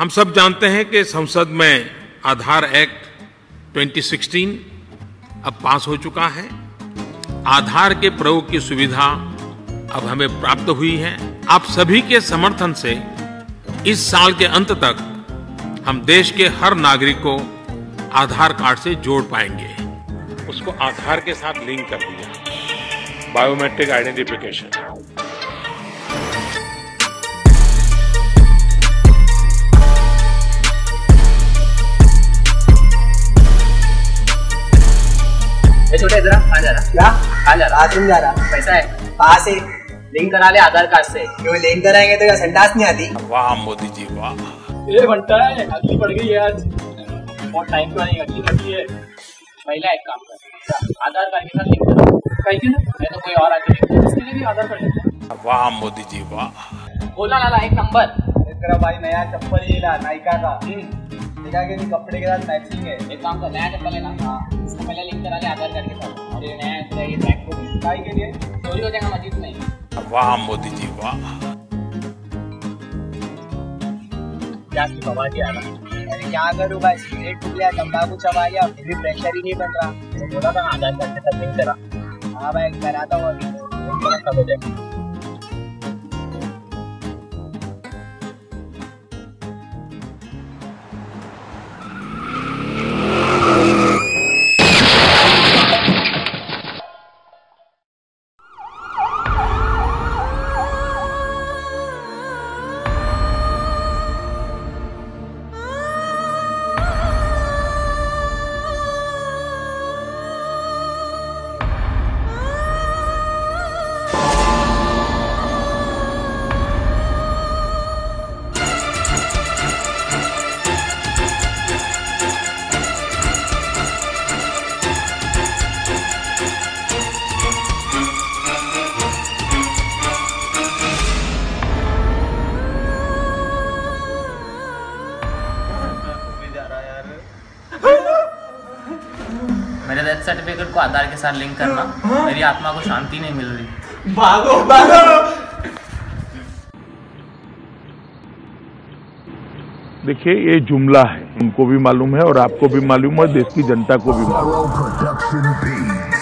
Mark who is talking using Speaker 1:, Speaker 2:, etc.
Speaker 1: हम सब जानते हैं कि संसद में आधार एक्ट 2016 अब पास हो चुका है। आधार के प्रयोग की सुविधा अब हमें प्राप्त हुई है। आप सभी के समर्थन से इस साल के अंत तक हम देश के हर नागरिक को आधार कार्ड से जोड़ पाएँगे। उसको आधार के साथ लिंक कर दिया। Biometric identification.
Speaker 2: छोटे जरा कहाँ जा रहा।
Speaker 3: क्या?
Speaker 2: कहाँ जा रहा।
Speaker 3: बाथरूम जा रहा।
Speaker 2: पैसा है।
Speaker 3: कहाँ से
Speaker 2: लिंक करा ले आधार कार्ड से।
Speaker 3: क्यों लिंक कराएँगे तो क्या संडास नहीं आती?
Speaker 1: वाह मोदी जी वाह।
Speaker 4: ये घंटा है अगली पड़ गई है आज। बहुत टाइम तो नहीं अगली पड़ी है।
Speaker 2: पहला एक काम कर। आधार कार्ड के साथ लिंक करो।
Speaker 4: कहीं ना?
Speaker 2: नहीं तो कोई और आके लिंक करो
Speaker 4: इसके लिए भी आधार कार्ड है।
Speaker 1: वाह मोदी जी वाह।
Speaker 2: बोला लाला एक नंबर।
Speaker 3: तेरा भाई नया चप्पल ये ला नाइका का। देखा कि कपड़े के साथ मैचिंग है।
Speaker 2: एक काम कर नया चप्पल है ना हाँ। इसको पहले लिंक करा ले आधार कार्ड के साथ और ये नया ये ट्रैक को
Speaker 3: काय के लिए।
Speaker 2: चोरी हो जाएगा मस्जिद में
Speaker 1: वाह मोदी जी वाह।
Speaker 2: क्या की बवा दिया ना।
Speaker 3: अरे क्या करूँ भाई सिगरेट पी लिया तंबाकू चबा लिया फिर भी प्रेशर ही नहीं बन रहा।
Speaker 2: तो बोला था आधार कार्ड के साथ लिंक करा।
Speaker 3: हाँ भाई कराता हूँ
Speaker 2: कब हो जाएगा। डेथ सर्टिफिकेट को आधार के साथ लिंक करना। मेरी आत्मा को शांति नहीं मिल रही।
Speaker 3: भागो भागो।
Speaker 5: देखिए ये जुमला है। उनको भी मालूम है और आपको भी मालूम है देश की जनता को भी मालूम है.